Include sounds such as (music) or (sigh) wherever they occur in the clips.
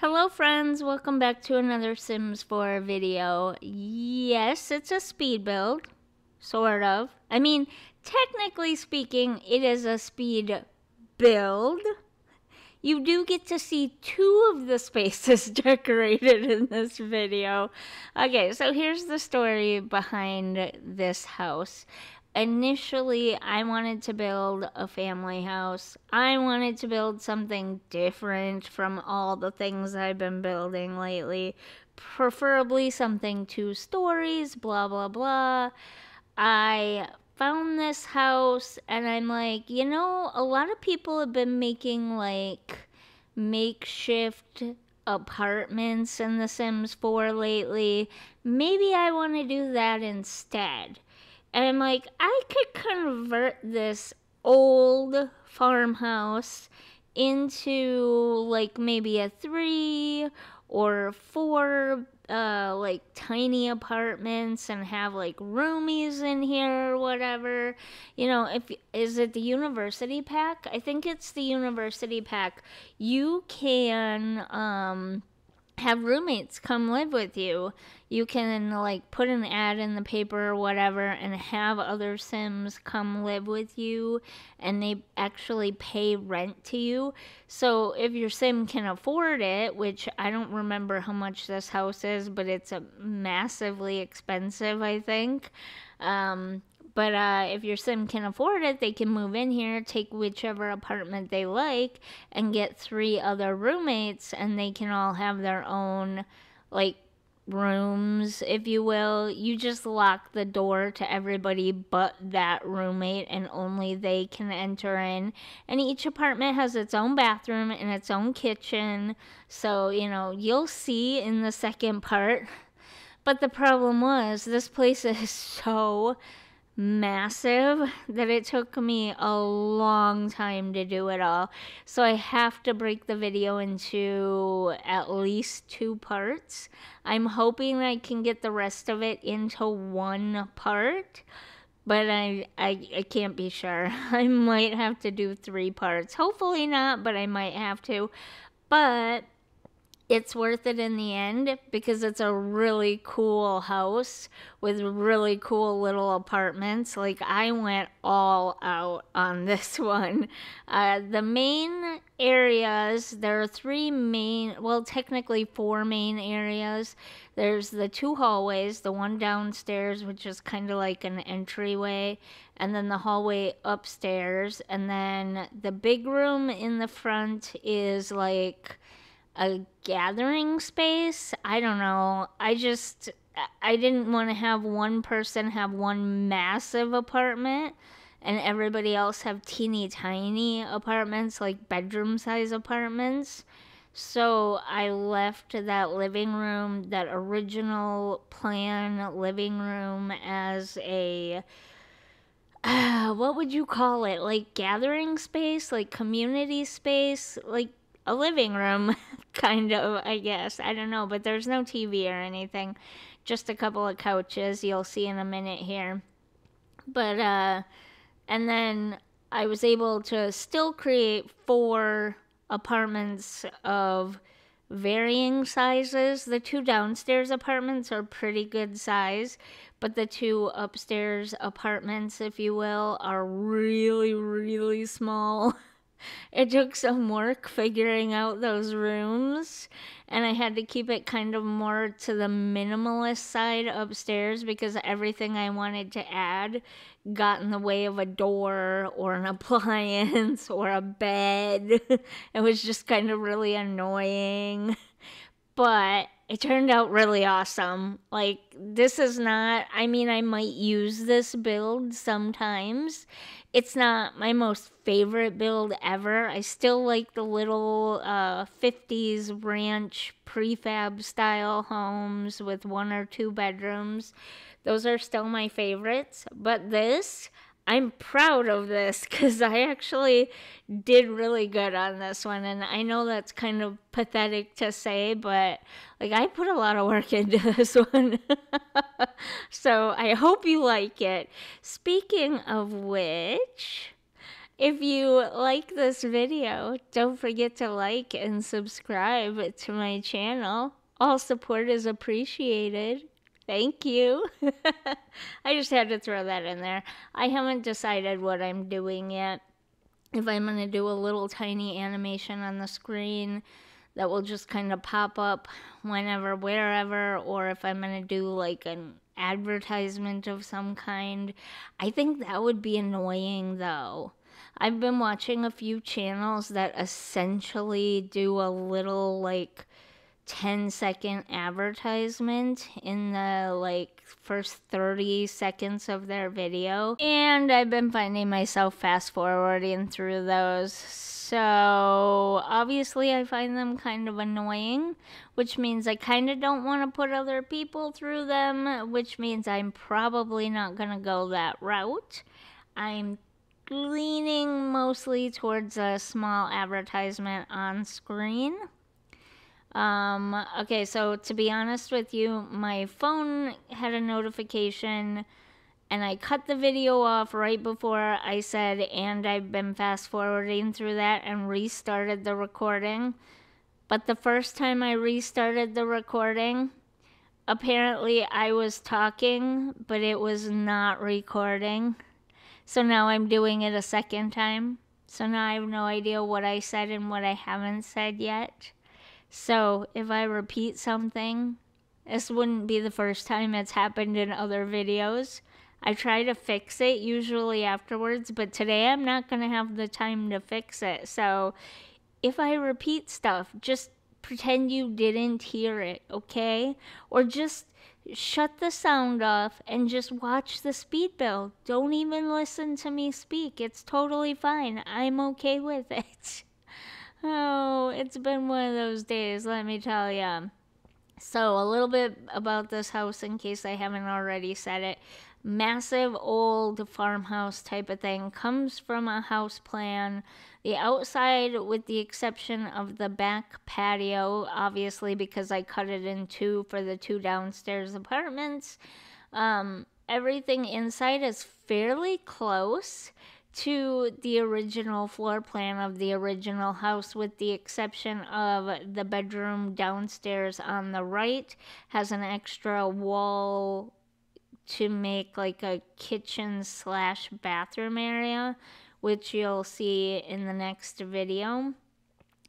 Hello friends, welcome back to another Sims 4 video. Yes, it's a speed build, sort of. I mean, technically speaking, it is a speed build. You do get to see two of the spaces (laughs) decorated in this video. Okay, so here's the story behind this house initially I wanted to build a family house. I wanted to build something different from all the things I've been building lately. Preferably something two stories, blah, blah, blah. I found this house and I'm like, you know, a lot of people have been making like makeshift apartments in The Sims 4 lately. Maybe I want to do that instead. And I'm like, I could convert this old farmhouse into like maybe a three or four uh like tiny apartments and have like roomies in here or whatever. You know if is it the university pack? I think it's the university pack. You can um have roommates come live with you. You can like put an ad in the paper or whatever and have other Sims come live with you and they actually pay rent to you. So if your Sim can afford it, which I don't remember how much this house is, but it's a massively expensive, I think. Um, but uh, if your sim can afford it, they can move in here, take whichever apartment they like, and get three other roommates, and they can all have their own, like, rooms, if you will. You just lock the door to everybody but that roommate, and only they can enter in. And each apartment has its own bathroom and its own kitchen. So, you know, you'll see in the second part. But the problem was, this place (laughs) is so massive that it took me a long time to do it all. So I have to break the video into at least two parts. I'm hoping I can get the rest of it into one part. But I, I, I can't be sure. (laughs) I might have to do three parts. Hopefully not, but I might have to. But it's worth it in the end because it's a really cool house with really cool little apartments. Like, I went all out on (laughs) this one. Uh, the main areas, there are three main, well, technically four main areas. There's the two hallways, the one downstairs, which is kind of like an entryway, and then the hallway upstairs. And then the big room in the front is like a gathering space. I don't know. I just I didn't want to have one person have one massive apartment and everybody else have teeny tiny apartments like bedroom size apartments. So I left that living room, that original plan living room as a uh, (sighs) what would you call it? Like gathering space, like community space, like a living room, (laughs) kind of, I guess. I don't know, but there's no TV or anything. Just a couple of couches you'll see in a minute here. But, uh, and then I was able to still create four apartments of varying sizes. The two downstairs apartments are pretty good size, but the two upstairs apartments, if you will, are really, really small. (laughs) it took some work figuring out those rooms and I had to keep it kind of more to the minimalist side upstairs because everything I wanted to add got in the way of a door or an (laughs) appliance or a bed. (laughs) it was just kind of really annoying. But it turned out really awesome. Like, this is not, I mean, I might use this build sometimes it's not my most favorite build ever. I still like the little uh, 50s ranch prefab style homes with one or two bedrooms. Those are still my favorites. But this, I'm proud of this because I actually did really good on this one. And I know that's kind of pathetic to say, but like I put a lot of work (laughs) into this one. (laughs) so I hope you like it. Speaking of which, if you like this video, don't forget to like and subscribe to my channel. All support is appreciated. Thank you. (laughs) I just had to throw that in there. I haven't decided what I'm doing yet. If I'm going to do a little tiny animation on the screen that will just kind of pop up whenever, wherever, or if I'm going to do like an advertisement of some kind. I think that would be annoying though. I've been watching a few channels that essentially do a little like 10 second advertisement in the like first 30 seconds of their video. And I've been finding myself fast forwarding through those. So obviously I find them kind of annoying which means I kind of don't want to put other people through them which means I'm probably not going to go that route. I'm leaning mostly towards a small advertisement on screen um, okay, so to be honest with you, my phone had a notification and I cut the video off right before I said, and I've been fast forwarding through that and restarted the recording. But the first time I restarted the recording, apparently I was talking, but it was not recording. So now I'm doing it a second time. So now I have no idea what I said and what I haven't said yet. So if I repeat something, this wouldn't be the first time it's happened in other videos. I try to fix it usually afterwards, but today I'm not going to have the time to fix it. So if I repeat stuff, just pretend you didn't hear it, okay? Or just shut the sound off and just watch the speed build. Don't even listen to me speak. It's totally fine. I'm okay with it. (laughs) Oh, it's been one of those days, let me tell you. So, a little bit about this house in case I haven't already said it. Massive old farmhouse type of thing. Comes from a house plan. The outside, with the exception of the back patio, obviously because I cut it in two for the two downstairs apartments. Um, everything inside is fairly close to the original floor plan of the original house with the exception of the bedroom downstairs on the right has an extra wall to make like a kitchen slash bathroom area which you'll see in the next video.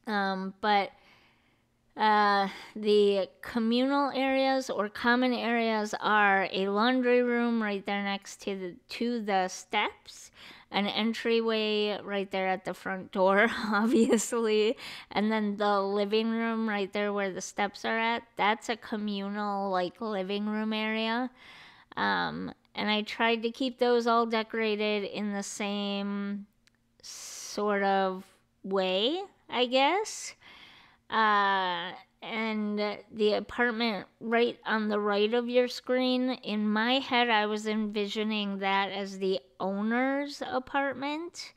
Um, but uh, the communal areas or common areas are a laundry room right there next to the to the steps an entryway right there at the front door, (laughs) obviously, and then the living room right there where the steps are at. That's a communal, like, living room area. Um, and I tried to keep those all decorated in the same sort of way, I guess. Uh, and the apartment right on the right of your screen, in my head, I was envisioning that as the owner's apartment.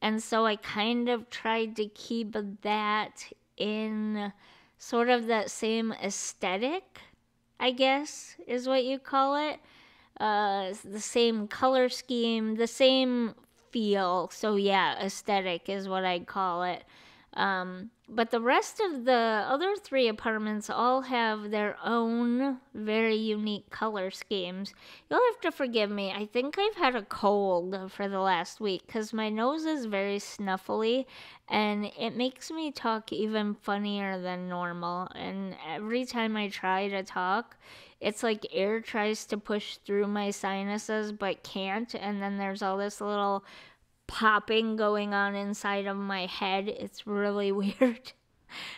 And so I kind of tried to keep that in sort of that same aesthetic, I guess, is what you call it. Uh, the same color scheme, the same feel. So, yeah, aesthetic is what I'd call it. Um, but the rest of the other three apartments all have their own very unique color schemes. You'll have to forgive me. I think I've had a cold for the last week because my nose is very snuffly and it makes me talk even funnier than normal. And every time I try to talk, it's like air tries to push through my sinuses but can't. And then there's all this little popping going on inside of my head. It's really (laughs) weird.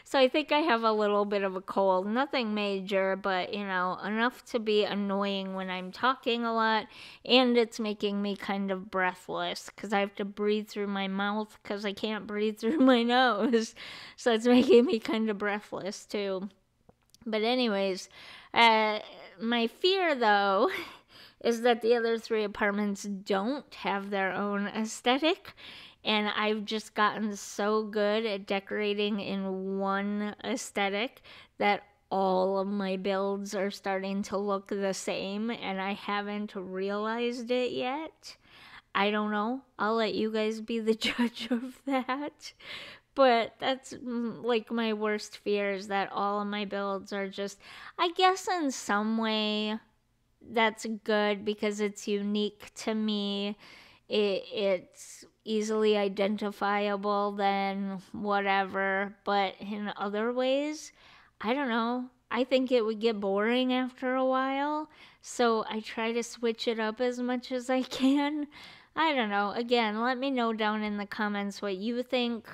So I think I have a little bit of a cold. Nothing major, but you know, enough to be annoying when I'm talking a lot. And it's making me kind of breathless because I have to breathe through my mouth because I can't breathe (laughs) through my nose. So it's making me kind of breathless too. But, anyways, uh, my fear though (laughs) is that the other three apartments don't have their own aesthetic. And I've just gotten so good at decorating in one aesthetic that all of my builds are starting to look the same, and I haven't realized it yet. I don't know. I'll let you guys be the (laughs) judge of that. But that's mm, like my worst fear is that all of my builds are just, I guess, in some way, that's good because it's unique to me. It, it's easily identifiable, than whatever. But in other ways, I don't know. I think it would get boring after a while. So I try to switch it up as much as I can. I don't know. Again, let me know down in the comments what you think.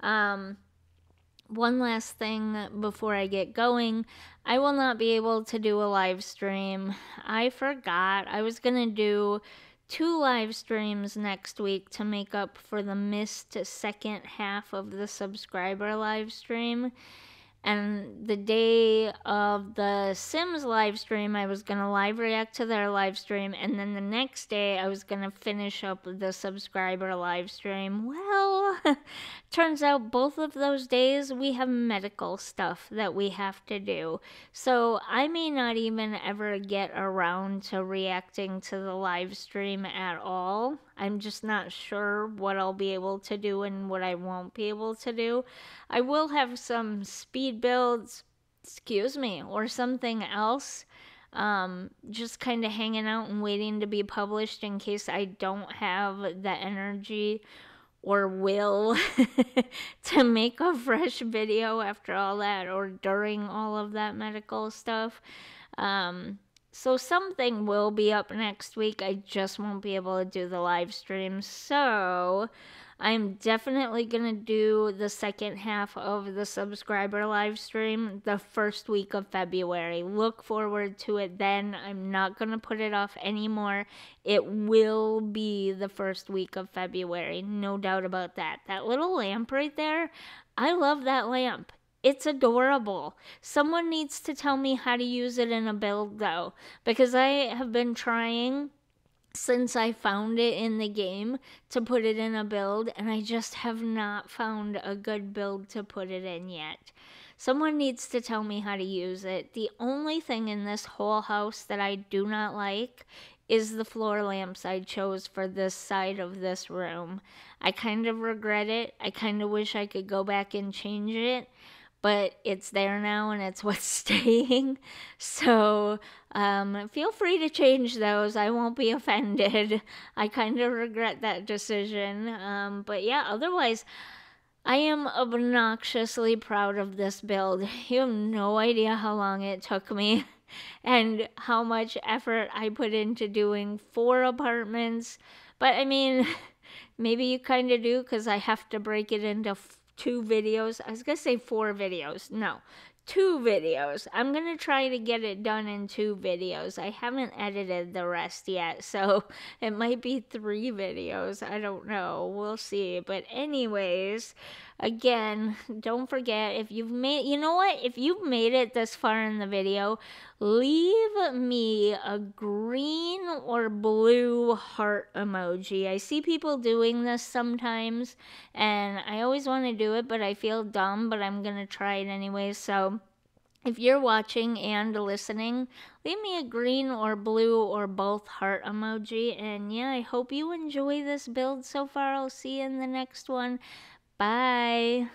Um, one last thing before I get going. I will not be able to do a live stream. I forgot. I was going to do two live streams next week to make up for the missed second half of the subscriber live stream. And the day of the Sims live stream, I was going to live react to their live stream. And then the next day, I was going to finish up the subscriber live stream. Well, (laughs) turns out both of those days we have medical stuff that we have to do. So I may not even ever get around to reacting to the live stream at all. I'm just not sure what I'll be able to do and what I won't be able to do. I will have some speed builds, excuse me, or something else. Um, just kind of hanging out and waiting to be published in case I don't have the energy or will (laughs) to make a fresh video after all that or during all of that medical stuff. Um, so something will be up next week. I just won't be able to do the live stream. So I'm definitely going to do the second half of the subscriber live stream the first week of February. Look forward to it then. I'm not going to put it off anymore. It will be the first week of February. No doubt about that. That little lamp right there, I love that lamp. It's adorable. Someone needs to tell me how to use it in a build though, because I have been trying since I found it in the game to put it in a build, and I just have not found a good build to put it in yet. Someone needs to tell me how to use it. The only thing in this whole house that I do not like is the floor lamps I chose for this side of this room. I kind of regret it. I kind of wish I could go back and change it but it's there now and it's (laughs) what's staying. So um, feel free to change those. I won't be (laughs) offended. I kind of regret that decision. Um, but yeah, otherwise, I am obnoxiously proud of this build. (laughs) You have no idea how long it took me and how much effort I put into doing four apartments. But I mean, maybe you kind of do because I have to break it into two videos. I was going to say four videos. No, two videos. I'm going to try to get it done in two videos. I haven't edited the rest yet, (laughs) so it might be three videos. I don't know. We'll see. But anyways, again, don't forget if you've made, you know what? If you've made it this far in the video, leave me a green or blue heart emoji. I see people doing this sometimes, and I always want to do it, but I feel dumb, but I'm going to try it anyway. So if you're watching and listening, leave me a green or blue or both heart emoji. And yeah, I hope you enjoy this build so far. I'll see you in the next one. Bye.